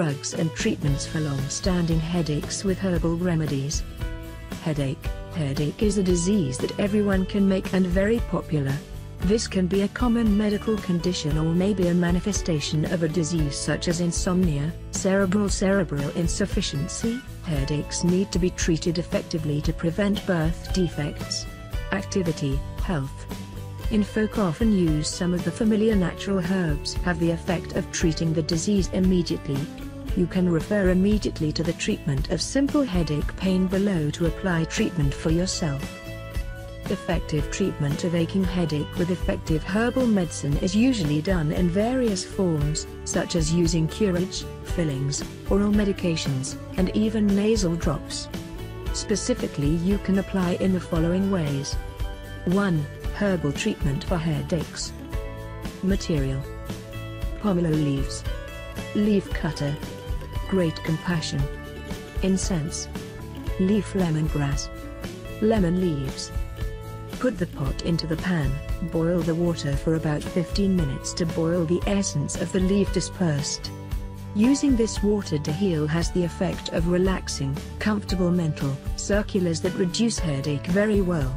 drugs and treatments for long-standing headaches with herbal remedies. Headache Headache is a disease that everyone can make and very popular. This can be a common medical condition or maybe a manifestation of a disease such as insomnia, cerebral cerebral insufficiency. Headaches need to be treated effectively to prevent birth defects. Activity, health. In folk often use some of the familiar natural herbs have the effect of treating the disease immediately. You can refer immediately to the treatment of simple headache pain below to apply treatment for yourself. Effective treatment of aching headache with effective herbal medicine is usually done in various forms, such as using curage, fillings, oral medications, and even nasal drops. Specifically you can apply in the following ways. 1. Herbal treatment for headaches. Material. Pomelo leaves. Leaf cutter. Great compassion. Incense. Leaf lemongrass. Lemon leaves. Put the pot into the pan, boil the water for about 15 minutes to boil the essence of the leaf dispersed. Using this water to heal has the effect of relaxing, comfortable mental circulars that reduce headache very well.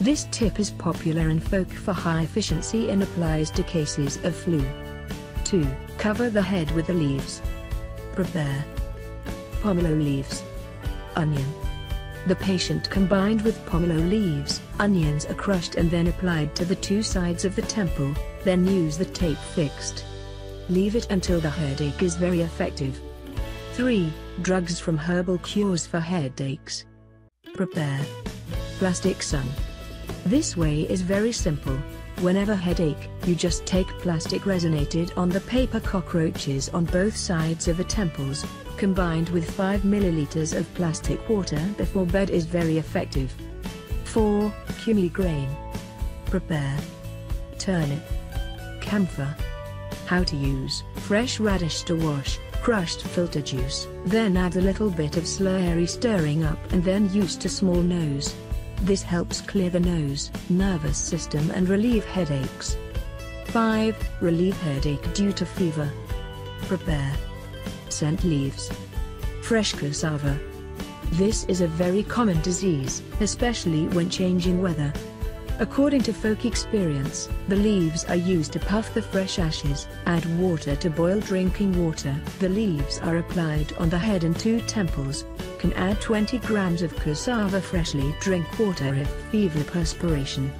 This tip is popular in folk for high efficiency and applies to cases of flu. 2. Cover the head with the leaves. Prepare. Pomelo leaves. Onion. The patient combined with pomelo leaves, onions are crushed and then applied to the two sides of the temple, then use the tape fixed. Leave it until the headache is very effective. 3. Drugs from herbal cures for headaches. Prepare. Plastic sun. This way is very simple. Whenever headache, you just take plastic resonated on the paper cockroaches on both sides of the temples, combined with 5 milliliters of plastic water before bed is very effective. 4. Cumi grain. Prepare. Turnip. Camphor. How to use fresh radish to wash, crushed filter juice, then add a little bit of slurry stirring up and then use to small nose. This helps clear the nose, nervous system and relieve headaches. 5. Relieve headache due to fever. Prepare. Scent leaves. Fresh cassava. This is a very common disease, especially when changing weather. According to folk experience, the leaves are used to puff the fresh ashes, add water to boil drinking water. The leaves are applied on the head and two temples. Can add 20 grams of cassava freshly drink water if fever perspiration.